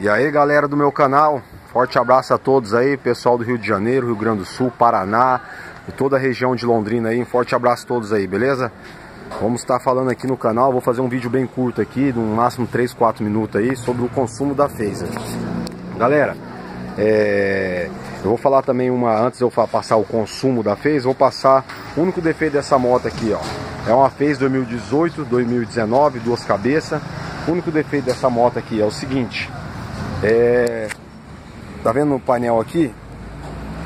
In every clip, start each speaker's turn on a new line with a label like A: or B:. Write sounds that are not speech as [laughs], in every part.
A: E aí galera do meu canal, forte abraço a todos aí, pessoal do Rio de Janeiro, Rio Grande do Sul, Paraná e toda a região de Londrina aí, um forte abraço a todos aí, beleza? Vamos estar falando aqui no canal, vou fazer um vídeo bem curto aqui, no máximo 3, 4 minutos aí, sobre o consumo da Phaser. Galera, é... eu vou falar também uma, antes de eu passar o consumo da Phaser, vou passar o único defeito dessa moto aqui, ó. É uma Phaser 2018, 2019, duas cabeças. O único defeito dessa moto aqui é o seguinte, é, tá vendo no painel aqui?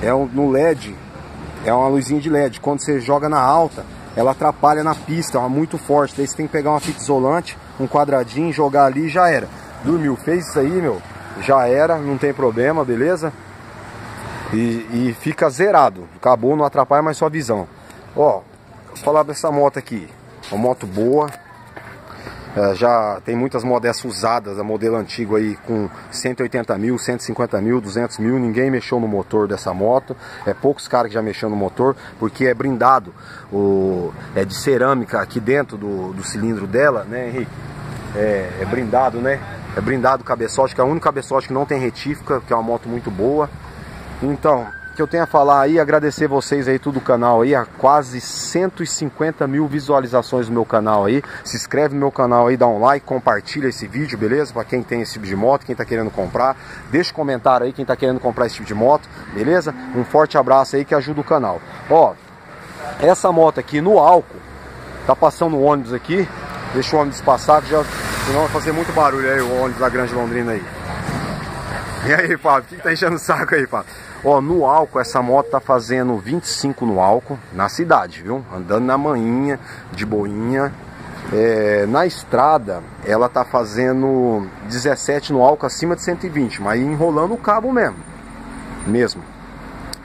A: É um, no LED, é uma luzinha de LED. Quando você joga na alta, ela atrapalha na pista, é muito forte. Daí você tem que pegar uma fita isolante, um quadradinho, jogar ali e já era. Dormiu, fez isso aí, meu, já era, não tem problema, beleza? E, e fica zerado. Acabou, não atrapalha mais sua visão. Ó, vou falar dessa moto aqui. Uma moto boa, já tem muitas modelos usadas, a modelo antigo aí com 180 mil, 150 mil, 200 mil, ninguém mexeu no motor dessa moto, é poucos caras que já mexeram no motor, porque é brindado, o, é de cerâmica aqui dentro do, do cilindro dela, né Henrique? É, é brindado, né? É brindado cabeçote, que é o único cabeçote que não tem retífica, que é uma moto muito boa. Então, que eu tenho a falar aí, agradecer vocês aí tudo o canal aí, a quase 150 mil visualizações no meu canal aí. Se inscreve no meu canal aí, dá um like, compartilha esse vídeo, beleza? Para quem tem esse tipo de moto, quem tá querendo comprar, deixa um comentário aí quem tá querendo comprar esse tipo de moto, beleza? Um forte abraço aí que ajuda o canal. Ó, essa moto aqui no álcool, tá passando o ônibus aqui, deixa o ônibus passar, que já, senão vai fazer muito barulho aí o ônibus da Grande Londrina aí. [laughs] E aí, Fábio, o que tá enchendo o saco aí, Fábio? Ó, no álcool, essa moto tá fazendo 25 no álcool, na cidade, viu? Andando na manhinha, de boinha. É, na estrada, ela tá fazendo 17 no álcool acima de 120, mas enrolando o cabo mesmo. Mesmo.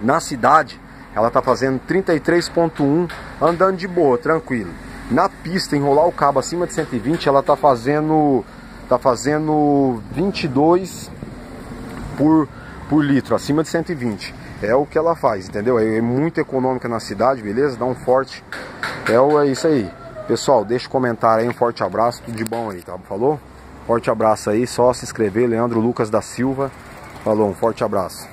A: Na cidade, ela tá fazendo 33.1, andando de boa, tranquilo. Na pista, enrolar o cabo acima de 120, ela tá fazendo tá fazendo 22 por, por litro, acima de 120. É o que ela faz, entendeu? É, é, muito econômica na cidade, beleza? Dá um forte. É, é isso aí. Pessoal, deixa o comentário aí, um forte abraço, tudo de bom aí, tá? Falou? Forte abraço aí, só se inscrever, Leandro Lucas da Silva. Falou, um forte abraço.